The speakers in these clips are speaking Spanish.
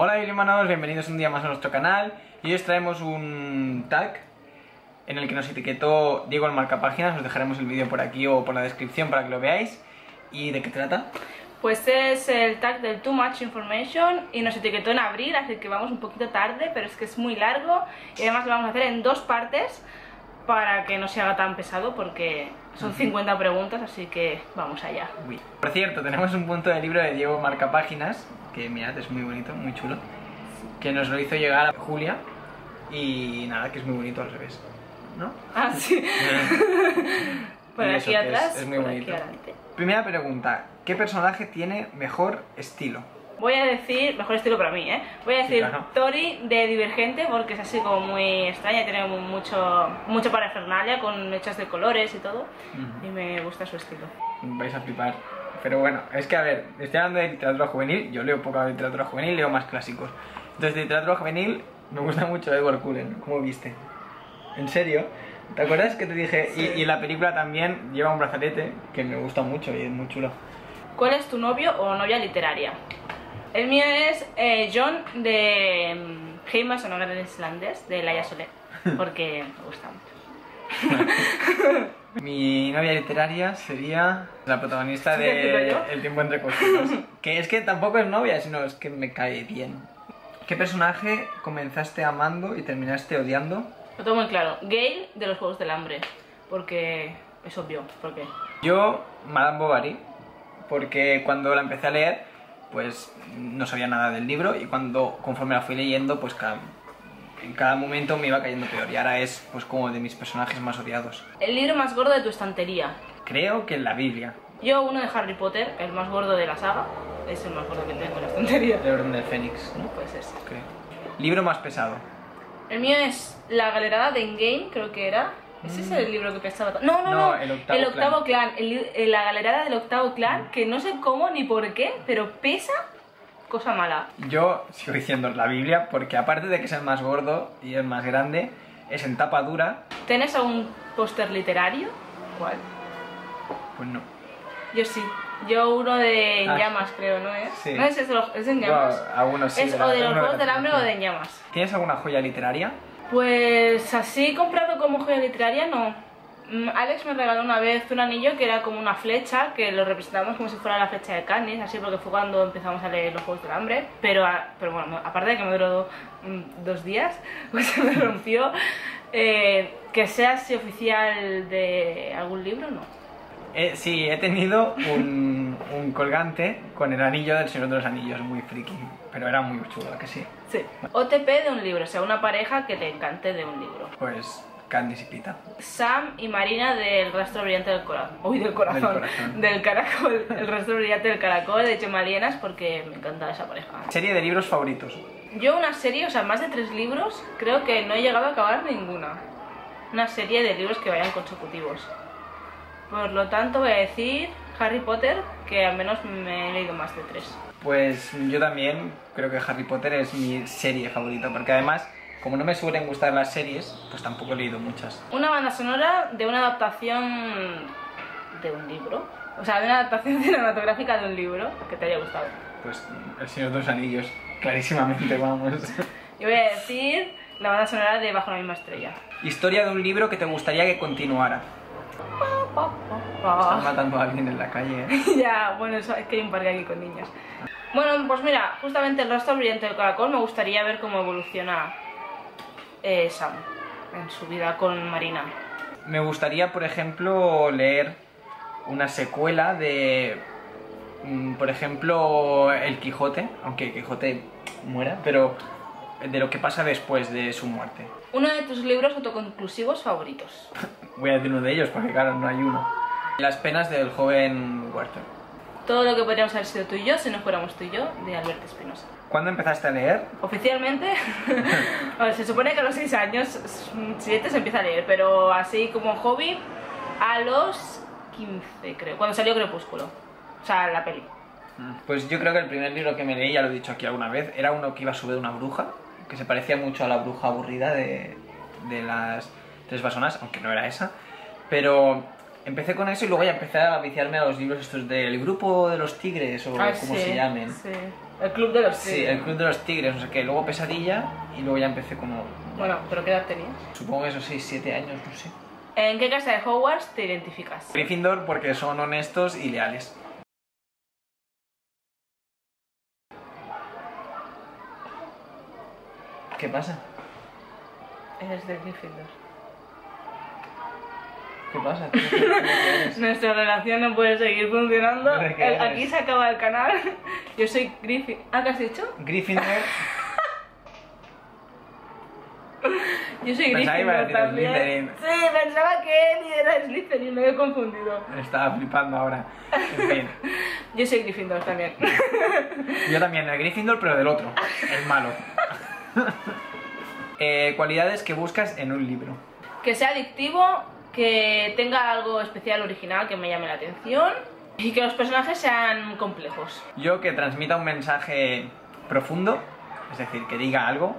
Hola bibliómanos, bienvenidos un día más a nuestro canal y hoy os traemos un tag en el que nos etiquetó Diego el marcapáginas, os dejaremos el vídeo por aquí o por la descripción para que lo veáis. ¿Y de qué trata? Pues es el tag del Too Much Information y nos etiquetó en abril, así que vamos un poquito tarde, pero es que es muy largo y además lo vamos a hacer en dos partes para que no se haga tan pesado porque son 50 preguntas, así que vamos allá. Uy. Por cierto, tenemos un punto de libro de Diego Marcapáginas, que mirad, es muy bonito, muy chulo, que nos lo hizo llegar a Julia y nada, que es muy bonito al revés, ¿no? Ah, sí. por Y aquí que es- atrás, es muy por bonito. aquí adelante. Primera pregunta, ¿qué personaje tiene mejor estilo? Voy a decir, mejor estilo para mí, ¿eh? Voy a Sí, decir claro. Tori de Divergente porque es así como muy extraña, tiene mucho, mucho parafernalia con hechas de colores y todo Ujú. y me gusta su estilo. Vais a flipar. Pero bueno, es que a ver, estoy hablando de literatura juvenil, yo leo poca literatura juvenil, leo más clásicos. Entonces, de literatura juvenil me gusta mucho Edward Cullen, ¿cómo viste? ¿En serio? ¿Te acuerdas que te dije? Y, Sí. y la película también lleva un brazalete que me gusta mucho y es muy chulo. ¿Cuál es tu novio o novia literaria? El mío es eh, John de mm, Heimas o Novelas Islandés, de Laia Soler, porque me gusta mucho. Mi novia literaria sería la protagonista ¿Sí, te digo de? El tiempo entre cosas. que es que tampoco es novia, sino es que me cae bien. ¿Qué personaje comenzaste amando y terminaste odiando? Lo tengo muy claro. Gale de los Juegos del Hambre, porque es obvio, porque Yo, Madame Bovary, porque cuando la empecé a leer, pues no sabía nada del libro y cuando conforme la fui leyendo, pues en cada momento me iba cayendo peor y ahora es pues como de mis personajes más odiados. el libro más gordo de tu estantería. Creo que en la Biblia, Yo uno de Harry Potter, el más gordo de la saga, es el más gordo que tengo en la estantería. El Orden del Fénix, ¿no? Pues ese. Creo. Libro más pesado. El mío es La galerada de Endgame, creo que era. ¿Ese es el libro que pesaba? tanto? No, no, Mm. No, no. el octavo clan. El li- eh, la galerada del octavo clan, que no sé cómo ni por qué, pero pesa cosa mala. Yo sigo diciendo la Biblia porque aparte de que es el más gordo y el más grande, es en tapa dura, ¿Tienes algún póster literario? ¿Cuál? pues no. Yo sí. Yo uno de En Ah, llamas, creo, ¿no es? sí. ¿No es, de es de En llamas? Algunos sí, es la- o de los Juegos del Hambre o de En llamas. ¿Tienes alguna joya literaria? Pues así comprado como joya literaria no. Mm, Alex me regaló una vez un anillo que era como una flecha, que lo representamos como si fuera la flecha de Cannes, así porque fue cuando empezamos a leer los Juegos del Hambre. Pero, a- pero bueno, aparte de que me duró mm, dos días, pues se me rompió. Eh, que sea así oficial de algún libro, no. Eh, sí, he tenido un, un colgante con el anillo del Señor de los Anillos, muy friki, pero era muy chulo, ¿a que sí. Sí. OTP de un libro, o sea, una pareja que te encante de un libro. Pues Candice y Pita. Sam y Marina del rastro brillante del corazón. Uy, del corazón. Del corazón. Del caracol. El rastro brillante del caracol de Gemma Lienas porque me encanta esa pareja. Serie de libros favoritos. Yo una serie, o sea, más de tres libros, creo que no he llegado a acabar ninguna. Una serie de libros que vayan consecutivos. Por lo tanto voy a decir Harry Potter, que al menos me he leído más de tres. Pues yo también creo que Harry Potter es mi serie favorita, porque además, como no me suelen gustar las series, pues tampoco he leído muchas. Una banda sonora de una adaptación de un libro. O sea, de una adaptación cinematográfica de un libro que te haya gustado. Pues El Señor de los Anillos, clarísimamente, vamos. Yo voy a decir la banda sonora de Bajo la misma estrella. Historia de un libro que te gustaría que continuara. Están matando a alguien en la calle, ¿eh? ya, bueno, eso, es que hay un parque aquí con niños. Bueno, pues mira, justamente el rastro brillante del caracol me gustaría ver cómo evoluciona eh, Sam en su vida con Marina. Me gustaría, por ejemplo, leer una secuela de, mm, por ejemplo, El Quijote, aunque el Quijote muera, pero de lo que pasa después de su muerte. Uno de tus libros autoconclusivos favoritos. Voy a decir uno de ellos, porque claro, no hay uno. Las penas del joven Werther. Todo lo que podríamos haber sido tú y yo si no fuéramos tú y yo, de Alberto Espinosa. ¿Cuándo empezaste a leer? Oficialmente, bueno, se supone que a los 6 años, 7 se empieza a leer, pero así como hobby, a los 15 creo, cuando salió Crepúsculo. O sea, la peli. Pues yo creo que el primer libro que me leí, ya lo he dicho aquí alguna vez, era uno que iba sobre una bruja, que se parecía mucho a la bruja aburrida de, de las tres basonas, aunque no era esa. Pero empecé con eso y luego ya empecé a viciarme a los libros estos del grupo de los tigres o Ah, como sí, se llamen. Sí. El club de los Sí, tigres. el club de los tigres, no sé qué. Luego pesadilla y luego ya empecé como... Bueno, pero ¿qué edad tenías? Supongo que esos 6, 7 años, no sé. ¿En qué casa de Hogwarts te identificas? Gryffindor porque son honestos y leales. ¿Qué pasa? Eres de Gryffindor. ¿Qué pasa? ¿Qué- qué- qué eres? Nuestra relación no puede seguir funcionando. Aquí se acaba el canal. Yo soy Griffin. ¿Ah, qué has dicho? Gryffindor. Yo soy Gryffindor también. Slytherin. Sí, pensaba que él era Slytherin, me he confundido. Estaba flipando ahora. En fin. Yo soy Gryffindor también. Yo también, el Gryffindor, pero del otro. El malo. Eh, cualidades que buscas en un libro. que sea adictivo, que tenga algo especial, original, que me llame la atención y que los personajes sean complejos. Yo que transmita un mensaje profundo, es decir, que diga algo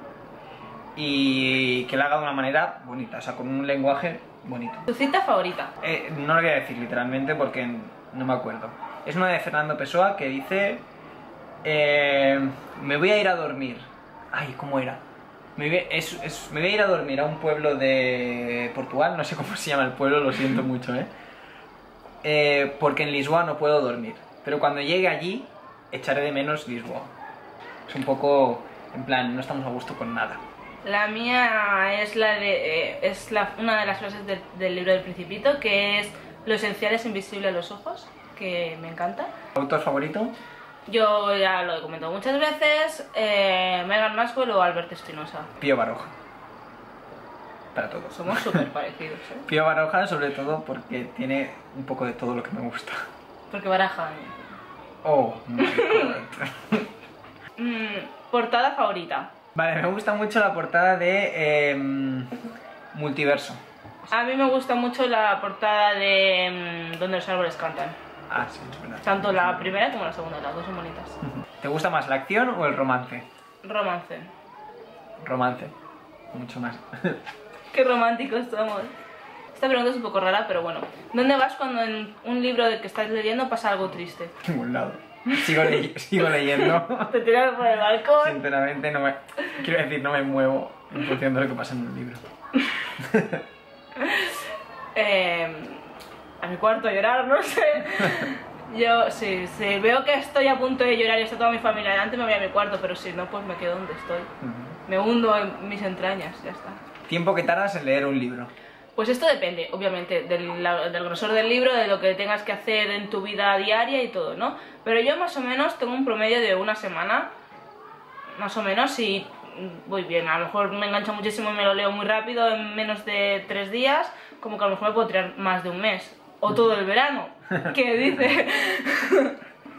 y que lo haga de una manera bonita, o sea, con un lenguaje bonito. ¿Tu cita favorita? Eh, no lo voy a decir literalmente porque no me acuerdo. Es una de Fernando Pessoa que dice: eh, Me voy a ir a dormir. Ay, ¿cómo era? Me voy, es- es- me voy a ir a dormir a un pueblo de Portugal, no sé cómo se llama el pueblo, lo siento mucho, ¿eh? Eh, porque en Lisboa no puedo dormir. Pero cuando llegue allí, echaré de menos Lisboa. Es un poco, en plan, no estamos a gusto con nada. La mía es la de eh, es la, una de las frases del, del libro del Principito que es lo esencial es invisible a los ojos, que me encanta. ¿Autor favorito? Yo ya lo he comentado muchas veces, eh, Megan Maxwell o Albert Espinosa. Pío Baroja. Para todos. Somos súper parecidos, ¿eh? Pío Baroja sobre todo porque tiene un poco de todo lo que me gusta. Porque barajan. Oh. Mm, portada favorita. Vale, me gusta mucho la portada de em, Multiverso. A mí me gusta mucho la portada de mm, Donde los árboles cantan. Ah, sí, es verdad. Tanto la primera como la segunda, las dos son bonitas. ¿Te gusta más la acción o el romance? Romance. Romance. Mucho más. Qué románticos somos. Esta pregunta es un poco rara, pero bueno. ¿Dónde vas cuando en un libro del que estás leyendo pasa algo triste? ningún lado. Sigo, sigo leyendo. Te tiras por el balcón. Sinceramente, no me. Quiero decir, no me muevo en función de lo que pasa en un libro. Eh, a mi cuarto a llorar, no sé. Yo, sí, sí, veo que estoy a punto de llorar y está toda mi familia delante, me voy a mi cuarto, pero si no, pues me quedo donde estoy. Me hundo en mis entrañas, ya está. Tiempo que tardas en leer un libro. Pues esto depende, obviamente, del, la- del grosor del libro, de lo que tengas que hacer en tu vida diaria y todo, ¿no? Pero yo más o menos tengo un promedio de una semana, más o menos, y voy bien. A lo mejor me engancho muchísimo y me lo leo muy rápido en menos de tres días, como que a lo mejor me puedo tirar más de un mes. O todo el verano. ¿Qué dice?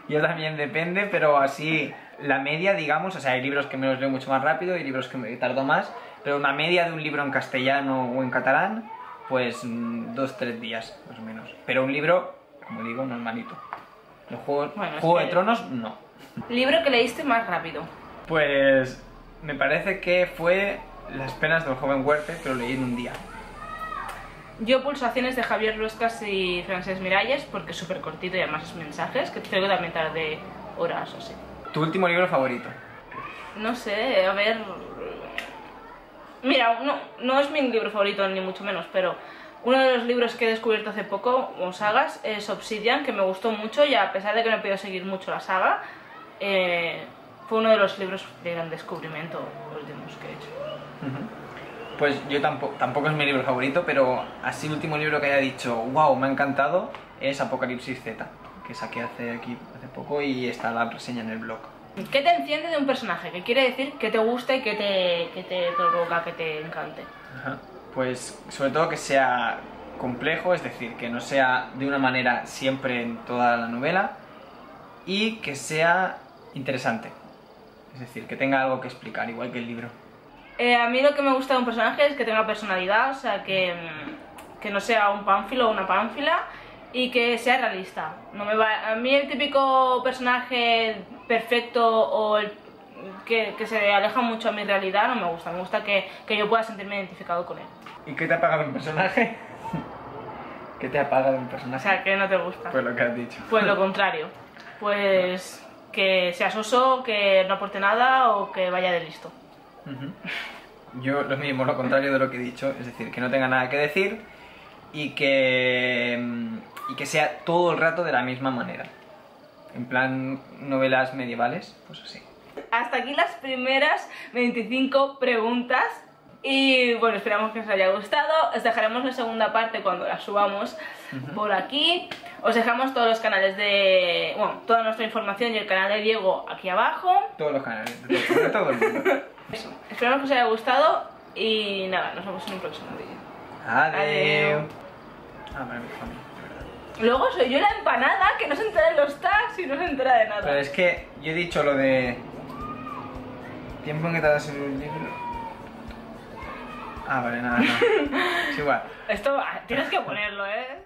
Yo también depende, pero así la media, digamos, o sea, hay libros que me los leo mucho más rápido y libros que me tardo más, pero una media de un libro en castellano o en catalán, pues mm, dos, tres días, más o menos. Pero un libro, como digo, normalito. Los juegos, Bueno, Juego que- de Tronos, no. Libro que leíste más rápido. Pues me parece que fue Las penas del joven Huerte, que lo leí en un día. Yo pulsaciones de Javier Ruescas y Francesc Miralles, porque es súper cortito y además es mensajes, que creo que también tardé horas o así. ¿Tu último libro favorito? No sé, a ver. Mira, no, no es mi libro favorito ni mucho menos, pero uno de los libros que he descubierto hace poco, o sagas, es Obsidian, que me gustó mucho y a pesar de que no he podido seguir mucho la saga, eh, fue uno de los libros de gran descubrimiento últimos que he hecho. Pues yo tampoco, tampoco es mi libro favorito, pero así el último libro que haya dicho, wow, me ha encantado, es Apocalipsis Z, que saqué hace, aquí, hace poco y está la reseña en el blog. ¿Qué te enciende de un personaje? ¿Qué quiere decir que te gusta y que te, que te provoca, que te encante? Ajá. Pues sobre todo que sea complejo, es decir, que no sea de una manera siempre en toda la novela y que sea interesante. Es decir, que tenga algo que explicar, igual que el libro. Eh, a mí lo que me gusta de un personaje es que tenga personalidad, o sea, que, mm, que no sea un pánfilo o una pánfila y que sea realista. No me va... A mí el típico personaje perfecto o el que, que se aleja mucho a mi realidad no me gusta. Me gusta que, que yo pueda sentirme identificado con él. ¿Y qué te ha pagado un personaje? ¿Qué te apaga de un O personaje? sea, que no te gusta. Pues lo que has dicho. Pues lo contrario. Pues que sea soso, que no aporte nada o que vaya de listo. Yo lo mismo, lo contrario de lo que he dicho, es decir, que no tenga nada que decir y que, mm, y que sea todo el rato de la misma manera. En plan novelas medievales, pues así. Hasta aquí las primeras 25 preguntas. Y bueno, esperamos que os haya gustado. Os dejaremos la segunda parte cuando la subamos por aquí. Os dejamos todos los canales de. Bueno, toda nuestra información y el canal de Diego aquí abajo. Todos los canales, de todo, el mundo. Eso. Esperamos que os haya gustado. Y nada, nos vemos en un próximo vídeo. Adiós. Ah, vale. Luego soy yo la empanada que no se entera de los tags y no se entera de nada. Pero es que yo he dicho lo de. Tiempo en que tardas en un libro. Ah, vale, nada, no. Es igual. Esto ah, tienes que ponerlo, ¿eh?